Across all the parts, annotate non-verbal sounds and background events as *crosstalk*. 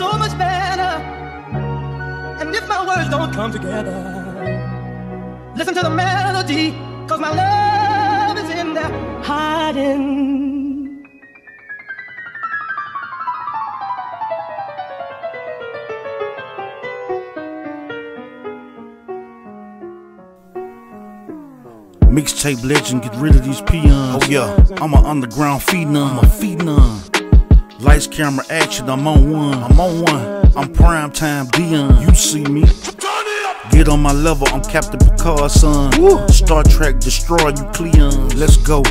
so much better. And if my words don't come together, listen to the melody, cause my love is in there hiding. Mixtape legend, get rid of these peons. Oh yeah, I'm an underground phenom. I'm a phenom. Lights, camera, action, I'm on one. I'm on one. I'm prime time Deion. You see me. Get on my level, I'm Captain Picard's son. Star Trek, destroy you, Cleon. Let's go.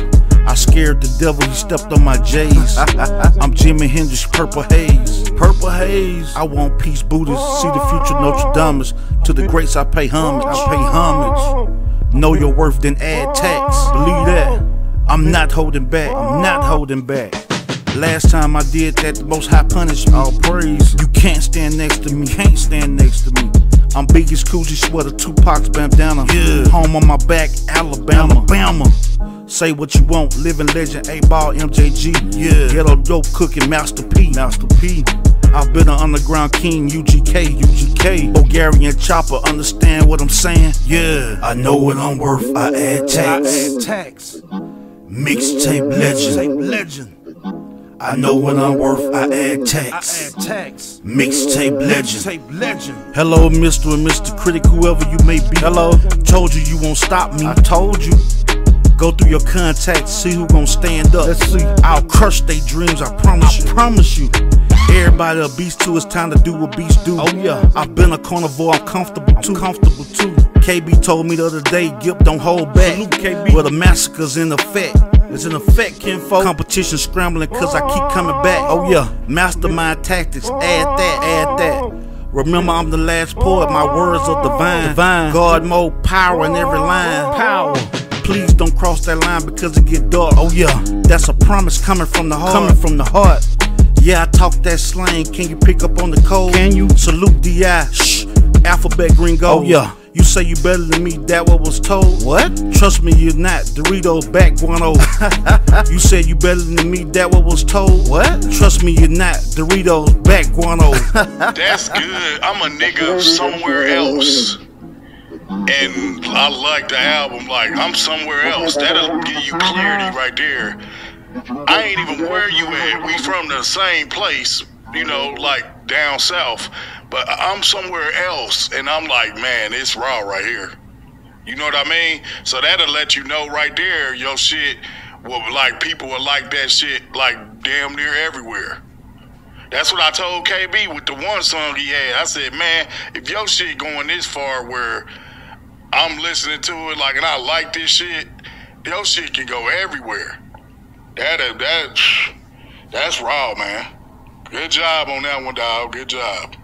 I scared the devil, he stepped on my J's. *laughs* I'm Jimi Hendrix, Purple Haze. Purple Haze. I want peace, Buddhists. See the future, Notre Dame. To the greats, I pay homage. I pay homage. Know your worth, then add tax. Believe that. I'm not holding back. I'm not holding back. Last time I did that, the most high punishment. All praise. You can't stand next to me. Can't stand next to me. I'm biggest Coogi sweater, Tupac's bandana. Yeah. Home on my back, Alabama. Alabama. Say what you want, living legend, 8Ball, MJG. Yeah. Ghetto dope cooking, Master P. Master P. I've been an underground king, UGK, UGK. Bulgarian chopper, understand what I'm saying? Yeah, I know what I'm worth, I add tax. I add tax. Mixtape legend. legend. I know what I'm worth, I add tax. Tax. Mixtape legend. Mixtape legend. Hello, Mr. and Mr. Critic, whoever you may be. Hello. Told you you won't stop me. I told you. Go through your contacts, see who gon' stand up. Let's see. I'll crush their dreams, I promise I you. promise you. Everybody a beast too, it's time to do what beasts do. Oh yeah, I've been a carnivore, I'm comfortable too. I'm comfortable too. KB told me the other day, Gipp don't hold back. Salute KB. Well, the massacre's in effect. It's an effect, kinfolk. Competition scrambling cause I keep coming back. Oh yeah, mastermind tactics, add that, add that. Remember, I'm the last poet, my words are divine. divine. God mode, power in every line. Power. Please don't cross that line because it get dark. Oh yeah, that's a promise coming from the heart. Coming from the heart. Yeah, I talk that slang. Can you pick up on the code? Can you? Salute DI. Shh. Alphabet green gold. Oh, yeah. You say you better than me, that what was told? What? Trust me, you're not. Doritos back guano. *laughs* you said you better than me, that what was told? What? Trust me, you're not. Doritos back guano. *laughs* That's good. I'm a nigga somewhere else. And I like the album like I'm somewhere else. That'll give you clarity right there. I ain't even where you at. We from the same place, you know, like down south. But I'm somewhere else, and I'm like, man, it's raw right here. You know what I mean? So that'll let you know right there, your shit. Well, like people will like that shit, like damn near everywhere. That's what I told KB with the one song he had. I said, man, if your shit going this far where I'm listening to it, like, and I like this shit, your shit can go everywhere. That that that's raw, man. Good job on that one, dog. Good job.